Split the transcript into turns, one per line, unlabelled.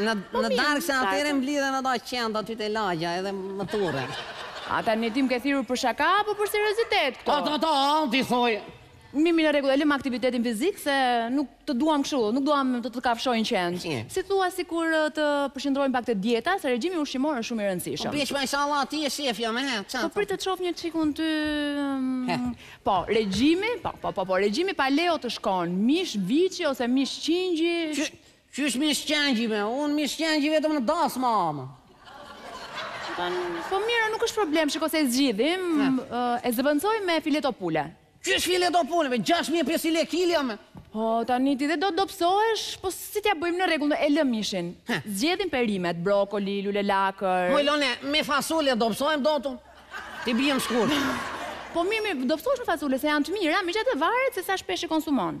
Në darkë se atëherë mblidhen ato qentë aty te lagjja edhe më turren.
Ata, ti më ke thirrur për shaka apo për seriozitet këto?
Ato, ato, ti thoi.
Mirë, mirë, në rregull, e lëmë aktivitetin fizik se nuk të duam kështu, nuk duam të të kafshojnë qentë.
Si
thua sikur të përqendrohemi pak te dieta, se regjimi ushqimor është shumë i rëndësishëm.
Po bishë, mashalla, ti je shefja me, ça të...
Po prit të shof një çik
unë
ty... Po, regjimi, po, po, po, po, regjimi paleo të shkon, mish viçi ose mish qingji...
Qy, qysh mish qingji me, unë mish qingji vetëm në dasma ha
më. Po mirë, nuk është problem, shiko se e zgjidhim, e zëvendësojmë me fileto pule.
Qysh fileto pule me, 6500 lek kilja më.
Po, tani ti dhe do të dobësohesh, po si t'ia bëjmë në rregull, e lëmë mishin. Zgjedhim perimet, brokoli, lulelakër.
Po, Ilona, me fasule dobësohem dot unë. T'i biem shkurt.
Po mirë, mirë, dobësohesh me fasule se janë të mira, megjithatë varet se sa shpesh i konsumon.